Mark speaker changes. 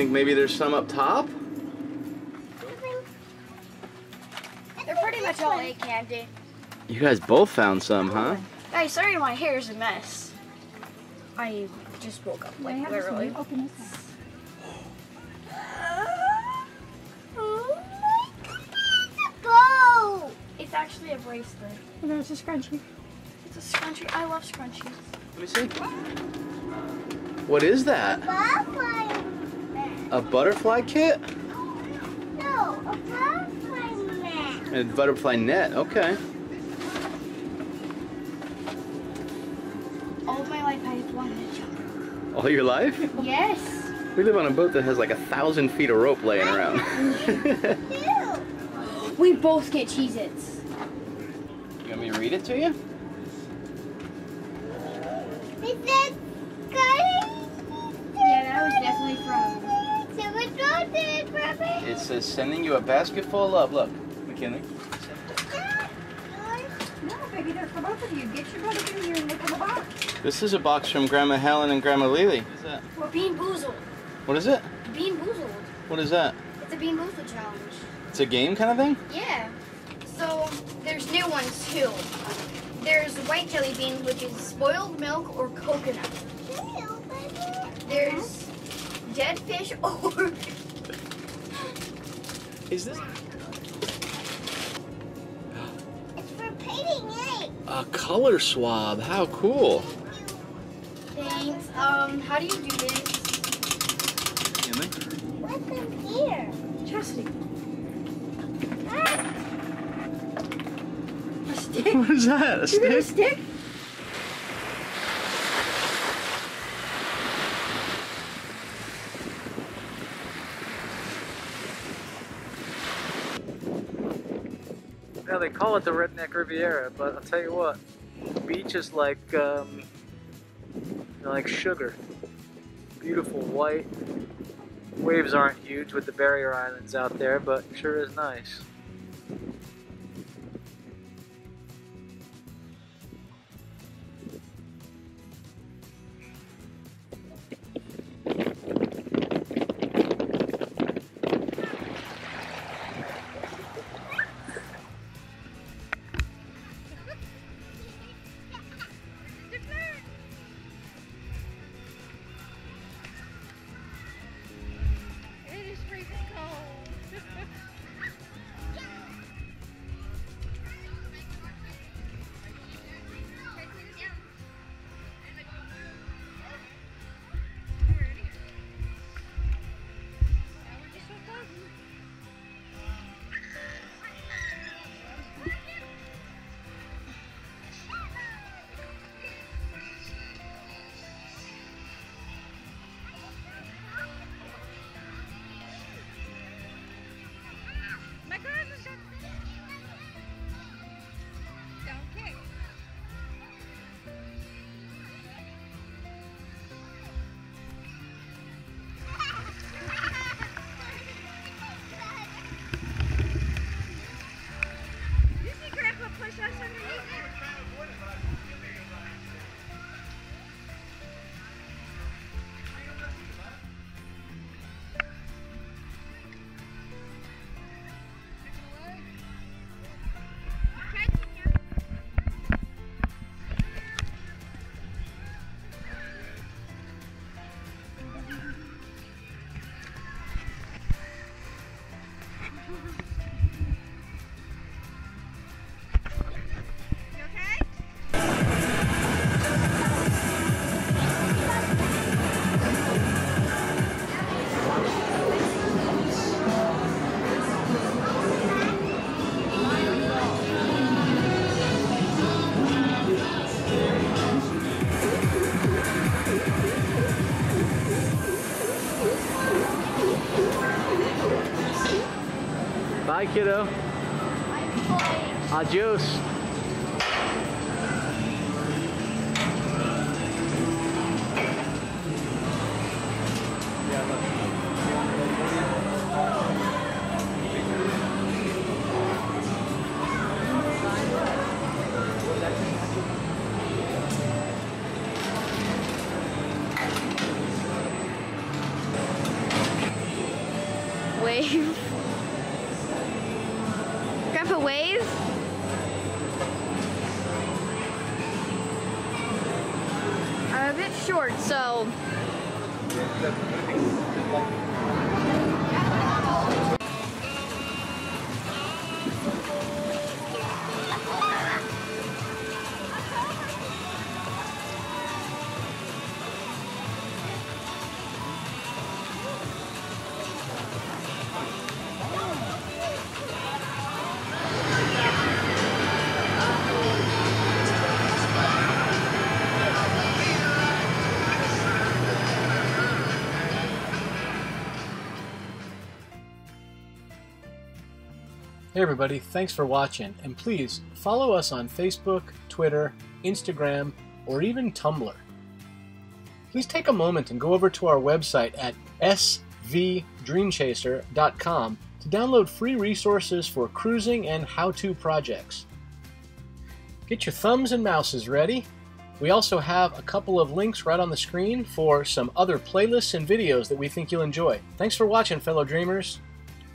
Speaker 1: think maybe there's some up top?
Speaker 2: They're pretty much all egg candy.
Speaker 1: You guys both found some, huh?
Speaker 2: Guys, sorry my hair is a mess. I just woke up, like, literally.
Speaker 3: Open this
Speaker 2: Oh my goodness, go! It's actually a bracelet.
Speaker 3: one. There's a scrunchie.
Speaker 2: It's a scrunchie. I love scrunchies.
Speaker 1: Let me see. What is that?
Speaker 4: Butterfly.
Speaker 1: A butterfly kit?
Speaker 4: No, a butterfly man.
Speaker 1: A butterfly net, okay.
Speaker 2: All my life I have wanted to jump.
Speaker 1: All your life?
Speaker 2: Yes.
Speaker 1: We live on a boat that has like a thousand feet of rope laying around.
Speaker 2: We both get Cheez-Its.
Speaker 1: you want me to read it to you?
Speaker 4: Is that guy?
Speaker 2: Yeah, that was definitely from.
Speaker 4: So we go it, Robert.
Speaker 1: It uh, says sending you a basket full of love. Look, McKinley.
Speaker 3: No, baby, they're for both of you. Get your brother in here and look in the box.
Speaker 1: This is a box from Grandma Helen and Grandma Lily. What is that?
Speaker 2: We're Bean Boozled.
Speaker 1: What is it?
Speaker 2: Bean Boozled.
Speaker 1: What is that?
Speaker 2: It's a Bean Boozled challenge.
Speaker 1: It's a game kind of thing?
Speaker 2: Yeah. So there's new ones too. There's white jelly beans, which is spoiled milk or coconut. There's dead fish or
Speaker 1: Is this
Speaker 4: It's for painting eggs.
Speaker 1: a color swab? How cool.
Speaker 2: Thanks. Um, how do you do this?
Speaker 1: McKinley?
Speaker 4: What's in here?
Speaker 3: Chastity.
Speaker 4: Ah,
Speaker 3: A stick.
Speaker 1: What is that? A
Speaker 3: You got a
Speaker 1: stick?
Speaker 5: Yeah, they call it the Redneck Riviera, but I'll tell you what, beach is like um, like sugar. Beautiful white. Waves aren't huge with the barrier islands out there, but sure is nice.
Speaker 4: My cousin
Speaker 5: Bye, kiddo. Adios.
Speaker 2: Wave? I'm a bit short, so
Speaker 6: Hey everybody, thanks for watching, and please follow us on Facebook, Twitter, Instagram, or even Tumblr. Please take a moment and go over to our website at svdreamchaser.com to download free resources for cruising and how-to projects. Get your thumbs and mouses ready. We also have a couple of links right on the screen for some other playlists and videos that we think you'll enjoy. Thanks for watching, fellow dreamers.